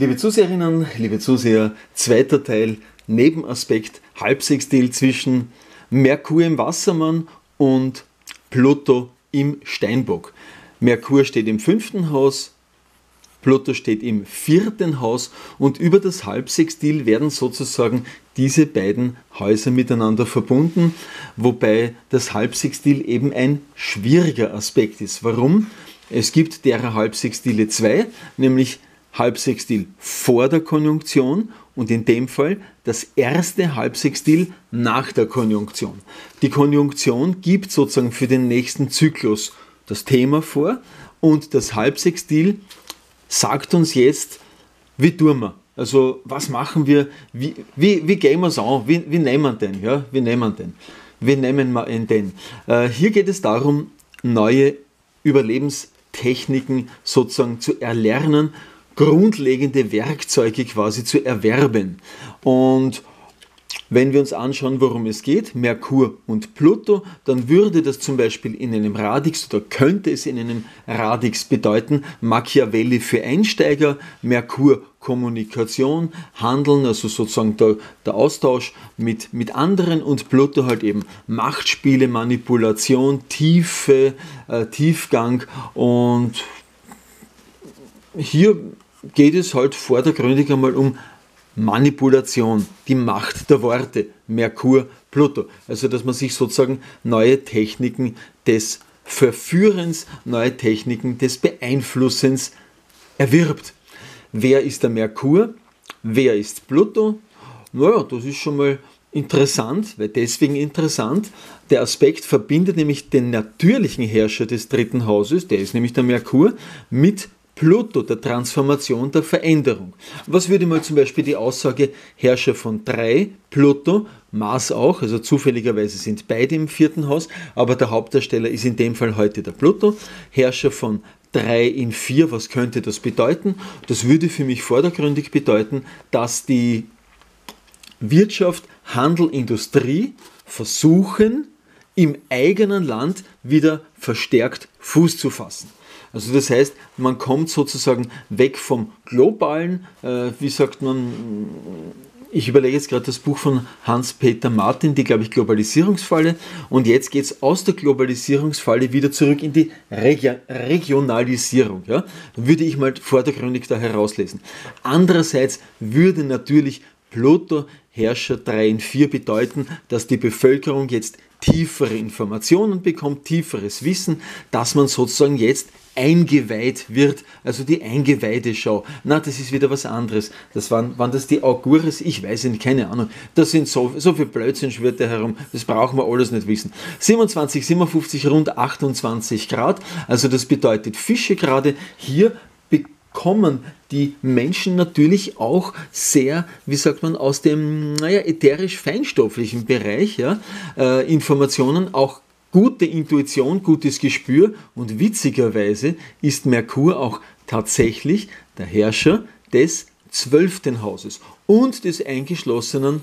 Liebe Zuseherinnen, liebe Zuseher, zweiter Teil, Nebenaspekt, Halbsextil zwischen Merkur im Wassermann und Pluto im Steinbock. Merkur steht im fünften Haus, Pluto steht im vierten Haus und über das Halbsextil werden sozusagen diese beiden Häuser miteinander verbunden, wobei das Halbsextil eben ein schwieriger Aspekt ist. Warum? Es gibt derer Halbsextile zwei, nämlich Halbsextil vor der Konjunktion und in dem Fall das erste Halbsextil nach der Konjunktion. Die Konjunktion gibt sozusagen für den nächsten Zyklus das Thema vor und das Halbsextil sagt uns jetzt, wie tun wir? Also was machen wir, wie, wie, wie gehen wir es an, wie, wie nehmen wir den? Ja? Wie nehmen den? Wie nehmen wir denn? Äh, hier geht es darum, neue Überlebenstechniken sozusagen zu erlernen grundlegende Werkzeuge quasi zu erwerben. Und wenn wir uns anschauen, worum es geht, Merkur und Pluto, dann würde das zum Beispiel in einem Radix oder könnte es in einem Radix bedeuten, Machiavelli für Einsteiger, Merkur Kommunikation, Handeln, also sozusagen der, der Austausch mit, mit anderen und Pluto halt eben Machtspiele, Manipulation, Tiefe, äh, Tiefgang und hier geht es halt vordergründig einmal um Manipulation, die Macht der Worte, Merkur, Pluto. Also dass man sich sozusagen neue Techniken des Verführens, neue Techniken des Beeinflussens erwirbt. Wer ist der Merkur? Wer ist Pluto? Naja, das ist schon mal interessant, weil deswegen interessant. Der Aspekt verbindet nämlich den natürlichen Herrscher des dritten Hauses, der ist nämlich der Merkur, mit Pluto, der Transformation, der Veränderung. Was würde mal zum Beispiel die Aussage Herrscher von 3, Pluto, Mars auch, also zufälligerweise sind beide im vierten Haus, aber der Hauptdarsteller ist in dem Fall heute der Pluto, Herrscher von 3 in 4, was könnte das bedeuten? Das würde für mich vordergründig bedeuten, dass die Wirtschaft, Handel, Industrie versuchen, im eigenen Land wieder verstärkt Fuß zu fassen. Also das heißt, man kommt sozusagen weg vom globalen, äh, wie sagt man, ich überlege jetzt gerade das Buch von Hans-Peter Martin, die, glaube ich, Globalisierungsfalle. Und jetzt geht es aus der Globalisierungsfalle wieder zurück in die Regi Regionalisierung. Ja? Würde ich mal vordergründig da herauslesen. Andererseits würde natürlich Pluto Herrscher 3 in 4 bedeuten, dass die Bevölkerung jetzt tiefere Informationen bekommt, tieferes Wissen, dass man sozusagen jetzt eingeweiht wird, also die Eingeweideschau. Na, das ist wieder was anderes. Das waren, waren das die Augures? Ich weiß nicht, keine Ahnung. Das sind so, so viel Blödsinn schwirrt da herum. Das brauchen wir alles nicht wissen. 27, 57, rund 28 Grad. Also das bedeutet Fische gerade hier bekommen die Menschen natürlich auch sehr, wie sagt man, aus dem naja, ätherisch-feinstofflichen Bereich ja, äh, Informationen auch gute Intuition, gutes Gespür und witzigerweise ist Merkur auch tatsächlich der Herrscher des zwölften Hauses und des eingeschlossenen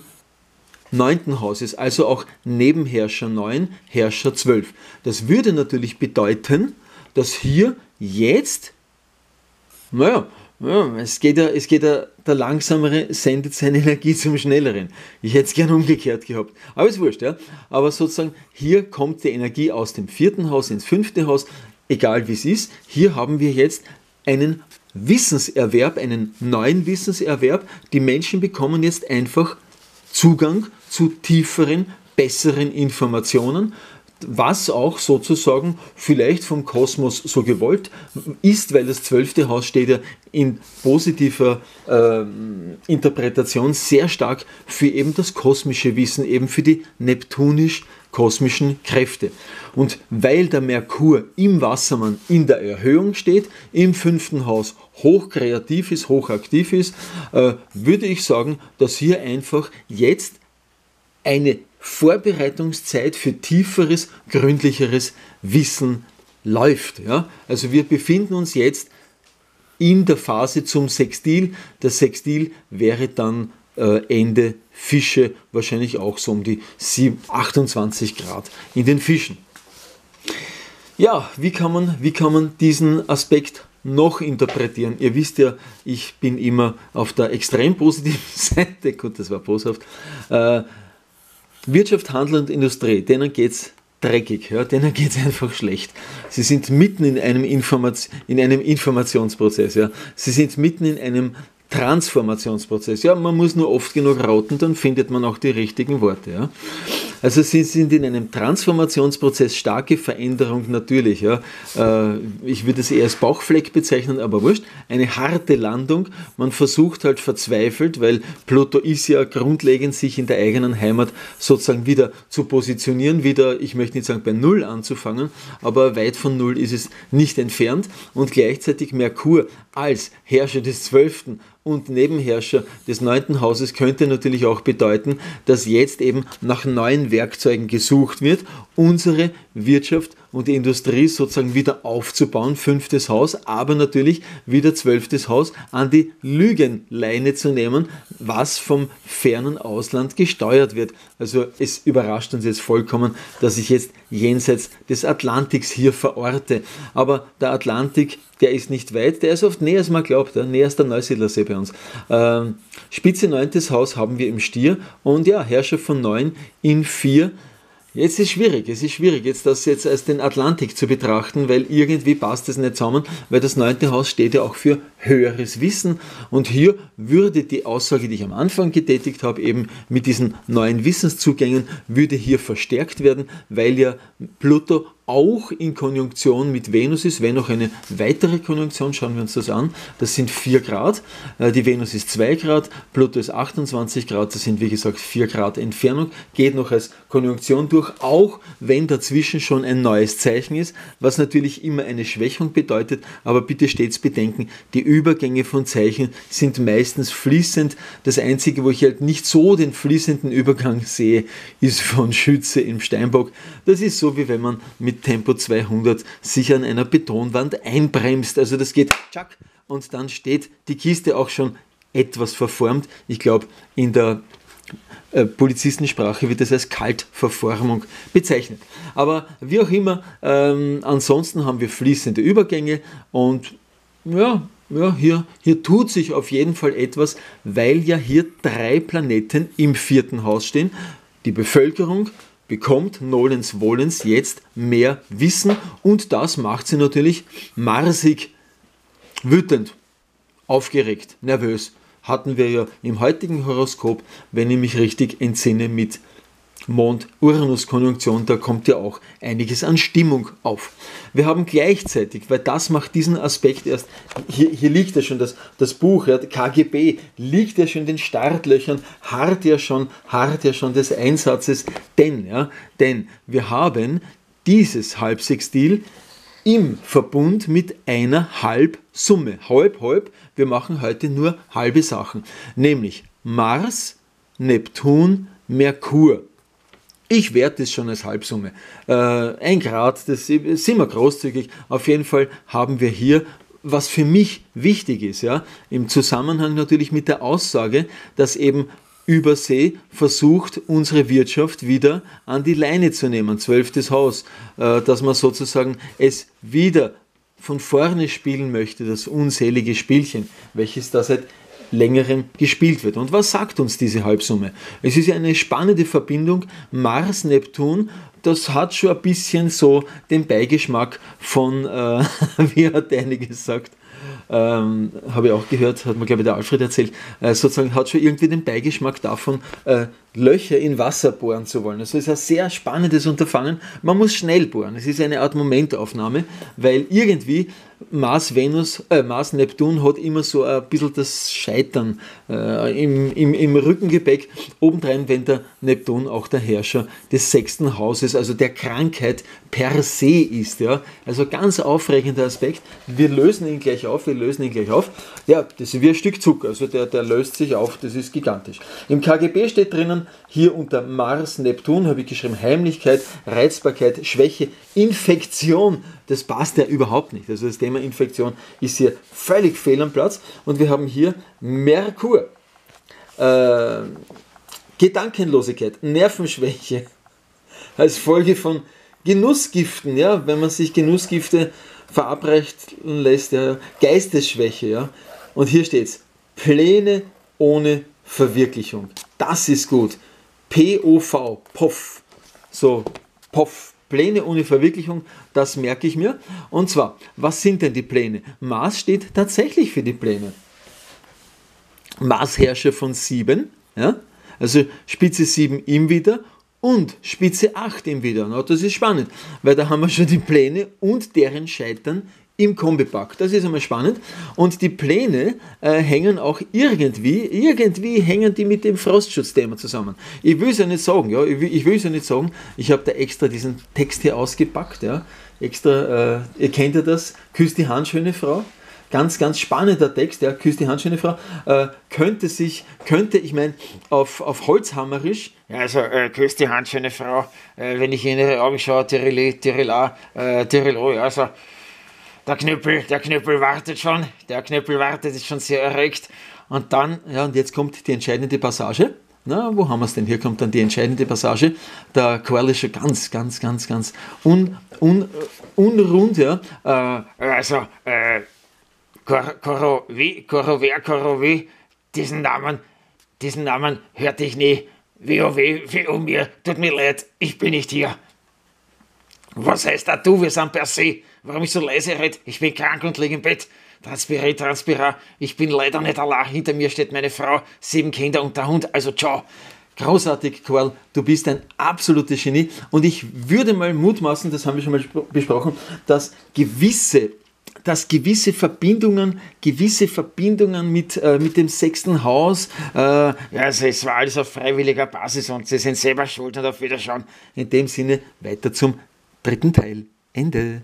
neunten Hauses, also auch Nebenherrscher 9, Herrscher 12. Das würde natürlich bedeuten, dass hier jetzt, naja, ja, es geht ja, es geht ja, der Langsamere sendet seine Energie zum Schnelleren. Ich hätte es gern umgekehrt gehabt. Aber ist wurscht, ja. Aber sozusagen, hier kommt die Energie aus dem vierten Haus ins fünfte Haus, egal wie es ist. Hier haben wir jetzt einen Wissenserwerb, einen neuen Wissenserwerb. Die Menschen bekommen jetzt einfach Zugang zu tieferen, besseren Informationen was auch sozusagen vielleicht vom Kosmos so gewollt ist, weil das zwölfte Haus steht ja in positiver äh, Interpretation sehr stark für eben das kosmische Wissen, eben für die neptunisch-kosmischen Kräfte. Und weil der Merkur im Wassermann in der Erhöhung steht, im fünften Haus hochkreativ ist, hochaktiv ist, äh, würde ich sagen, dass hier einfach jetzt eine Vorbereitungszeit für tieferes, gründlicheres Wissen läuft. Ja? Also wir befinden uns jetzt in der Phase zum Sextil. Das Sextil wäre dann äh, Ende Fische, wahrscheinlich auch so um die 7, 28 Grad in den Fischen. Ja, wie kann man, wie kann man diesen Aspekt noch interpretieren? Ihr wisst ja, ich bin immer auf der extrem positiven Seite, gut, das war boshaft. Äh, Wirtschaft, Handel und Industrie, denen geht es dreckig, ja, denen geht es einfach schlecht. Sie sind mitten in einem, Informat in einem Informationsprozess, ja. sie sind mitten in einem Transformationsprozess. Ja, man muss nur oft genug rauten, dann findet man auch die richtigen Worte. Ja. Also sie sind in einem Transformationsprozess, starke Veränderung natürlich. Ja. Äh, ich würde es eher als Bauchfleck bezeichnen, aber wurscht. Eine harte Landung. Man versucht halt verzweifelt, weil Pluto ist ja grundlegend, sich in der eigenen Heimat sozusagen wieder zu positionieren, wieder, ich möchte nicht sagen bei Null anzufangen, aber weit von Null ist es nicht entfernt und gleichzeitig Merkur als Herrscher des Zwölften und Nebenherrscher des neunten Hauses könnte natürlich auch bedeuten, dass jetzt eben nach neuen Werkzeugen gesucht wird, unsere Wirtschaft und die Industrie sozusagen wieder aufzubauen, fünftes Haus, aber natürlich wieder zwölftes Haus an die Lügenleine zu nehmen, was vom fernen Ausland gesteuert wird. Also es überrascht uns jetzt vollkommen, dass ich jetzt jenseits des Atlantiks hier verorte. Aber der Atlantik der ist nicht weit, der ist oft näher als man glaubt, näher als der Neusiedlersee bei uns. Ähm, Spitze 9. Haus haben wir im Stier und ja, Herrscher von 9 in 4. Jetzt ist es schwierig, es ist schwierig, jetzt das jetzt als den Atlantik zu betrachten, weil irgendwie passt das nicht zusammen, weil das neunte Haus steht ja auch für höheres Wissen. Und hier würde die Aussage, die ich am Anfang getätigt habe, eben mit diesen neuen Wissenszugängen, würde hier verstärkt werden, weil ja Pluto auch in Konjunktion mit Venus ist, wenn noch eine weitere Konjunktion, schauen wir uns das an, das sind 4 Grad, äh, die Venus ist 2 Grad, Pluto ist 28 Grad, das sind wie gesagt 4 Grad Entfernung, geht noch als Konjunktion durch, auch wenn dazwischen schon ein neues Zeichen ist, was natürlich immer eine Schwächung bedeutet, aber bitte stets bedenken, die Übergänge von Zeichen sind meistens fließend, das einzige, wo ich halt nicht so den fließenden Übergang sehe, ist von Schütze im Steinbock, das ist so wie wenn man mit mit Tempo 200 sich an einer Betonwand einbremst. Also das geht tschack und dann steht die Kiste auch schon etwas verformt. Ich glaube, in der äh, Polizistensprache wird das als Kaltverformung bezeichnet. Aber wie auch immer, ähm, ansonsten haben wir fließende Übergänge und ja, ja, hier, hier tut sich auf jeden Fall etwas, weil ja hier drei Planeten im vierten Haus stehen. Die Bevölkerung, bekommt Nolens Wollens jetzt mehr Wissen und das macht sie natürlich marsig, wütend, aufgeregt, nervös. Hatten wir ja im heutigen Horoskop, wenn ich mich richtig entsinne, mit Mond-Uranus-Konjunktion, da kommt ja auch einiges an Stimmung auf. Wir haben gleichzeitig, weil das macht diesen Aspekt erst, hier, hier liegt ja schon das, das Buch, ja, KGB, liegt ja schon in den Startlöchern, hart ja schon, hart ja schon des Einsatzes, denn, ja, denn wir haben dieses Halbsextil im Verbund mit einer Halbsumme. Halb, halb, wir machen heute nur halbe Sachen, nämlich Mars, Neptun, Merkur. Ich werte es schon als Halbsumme. Äh, ein Grad, das sind wir großzügig. Auf jeden Fall haben wir hier, was für mich wichtig ist, ja, im Zusammenhang natürlich mit der Aussage, dass eben Übersee versucht, unsere Wirtschaft wieder an die Leine zu nehmen, zwölftes Haus, äh, dass man sozusagen es wieder von vorne spielen möchte, das unselige Spielchen, welches da seit längerem gespielt wird. Und was sagt uns diese Halbsumme? Es ist ja eine spannende Verbindung Mars-Neptun. Das hat schon ein bisschen so den Beigeschmack von, äh, wie hat der eine gesagt, ähm, habe ich auch gehört, hat mir glaube ich der Alfred erzählt, äh, sozusagen hat schon irgendwie den Beigeschmack davon, äh, Löcher in Wasser bohren zu wollen. Also es ist ein sehr spannendes Unterfangen. Man muss schnell bohren. Es ist eine Art Momentaufnahme, weil irgendwie Mars, Venus, äh, Mars, Neptun hat immer so ein bisschen das Scheitern äh, im, im, im Rückengepäck. Obendrein, wenn der Neptun auch der Herrscher des sechsten Hauses, also der Krankheit per se ist. Ja? Also ganz aufregender Aspekt. Wir lösen ihn gleich auf, wir lösen ihn gleich auf. Ja, das ist wie ein Stück Zucker, also der, der löst sich auf, das ist gigantisch. Im KGB steht drinnen, hier unter Mars, Neptun habe ich geschrieben, Heimlichkeit, Reizbarkeit, Schwäche, Infektion. Das passt ja überhaupt nicht. Also das Thema Infektion ist hier völlig fehl am Platz. Und wir haben hier Merkur. Äh, Gedankenlosigkeit, Nervenschwäche als Folge von Genussgiften. Ja, wenn man sich Genussgifte verabreichen lässt, ja, Geistesschwäche, ja. Und hier steht es, Pläne ohne Verwirklichung. Das ist gut. POV, POF. So, POF, Pläne ohne Verwirklichung, das merke ich mir. Und zwar, was sind denn die Pläne? Mars steht tatsächlich für die Pläne. Marsherrscher von 7, ja? also Spitze 7 ihm wieder und Spitze 8 ihm wieder. Das ist spannend, weil da haben wir schon die Pläne und deren Scheitern im Kombipack. Das ist einmal spannend. Und die Pläne äh, hängen auch irgendwie, irgendwie hängen die mit dem Frostschutzthema zusammen. Ich will es ja nicht sagen, ja, ich will, es ja nicht sagen. Ich habe da extra diesen Text hier ausgepackt, ja. Extra, äh, ihr kennt ja das, küsst die Hand, schöne Frau. Ganz, ganz spannender Text, ja, küsst die Hand, schöne Frau. Äh, könnte sich, könnte, ich meine, auf, auf Holzhammerisch, ja, also, äh, küsst die Hand, schöne Frau, äh, wenn ich in ihre Augen schaue, Tirili, Tirila, äh, Tirilo, ja, also, der Knüppel, der Knüppel wartet schon, der Knüppel wartet, ist schon sehr erregt. Und dann, ja, und jetzt kommt die entscheidende Passage. Na, wo haben wir es denn? Hier kommt dann die entscheidende Passage. Der schon ganz, ganz, ganz, ganz un, un, unrund, ja. Äh, also, äh, Korowi, Korower, Korowi, diesen Namen, diesen Namen hörte ich nie. WoW, WO mir, tut mir leid, ich bin nicht hier. Was heißt da du, wir sind per se? Warum ich so leise rede? Ich bin krank und liege im Bett. Transpiré, transpira. Ich bin leider nicht allein. Hinter mir steht meine Frau, sieben Kinder und der Hund. Also ciao. Großartig, Qual, du bist ein absolutes Genie und ich würde mal mutmaßen, das haben wir schon mal besprochen, dass gewisse dass gewisse Verbindungen, gewisse Verbindungen mit, äh, mit dem sechsten Haus. Äh, also es war alles auf freiwilliger Basis und sie sind selber schuld und auf Wiederschauen. In dem Sinne weiter zum dritten Teil. Ende.